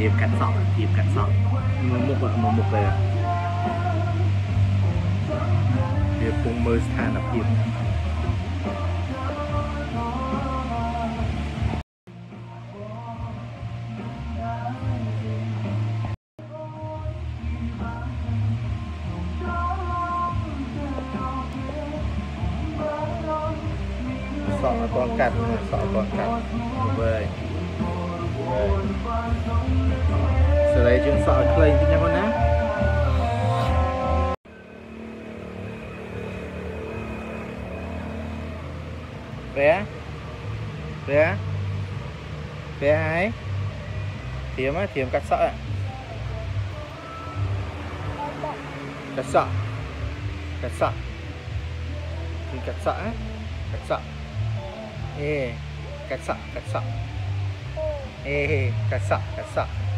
ทีมกันสองทีมกันสองมือมุกอะมือมุกเลยอะเดี๋ยวปุ่มือสแตนอพิมสองตอนกัดสองตอนกัดเวยเวยយើងសក់ឲ្យខ្លីតិចណាបងណាព្រះព្រះព្រះហើយធៀមធៀមកាត់សក់កាត់សក់កាត់សក់គឺកាត់សក់កាត់សក់អេកាត់សក់កាត់សក់អេកាត់សក់កាត់សក់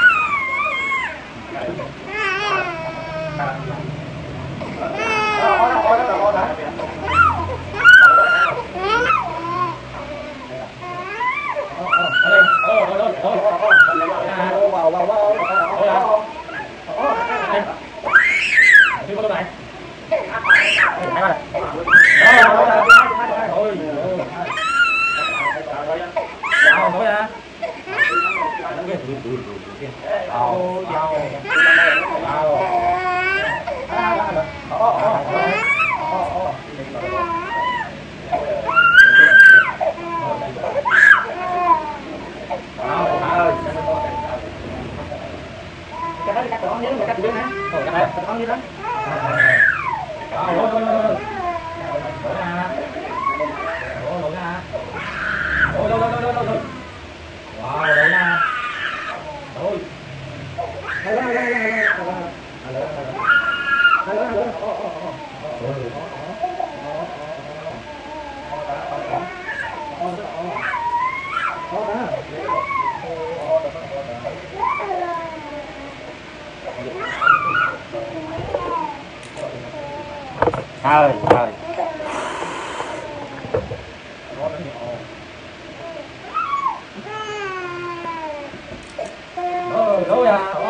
cái đó cắt cổ không nhớ mà cắt dưới hả? Ừ, cắt đấy, cắt không nhớ lắm. hơi hơi Oh, yeah.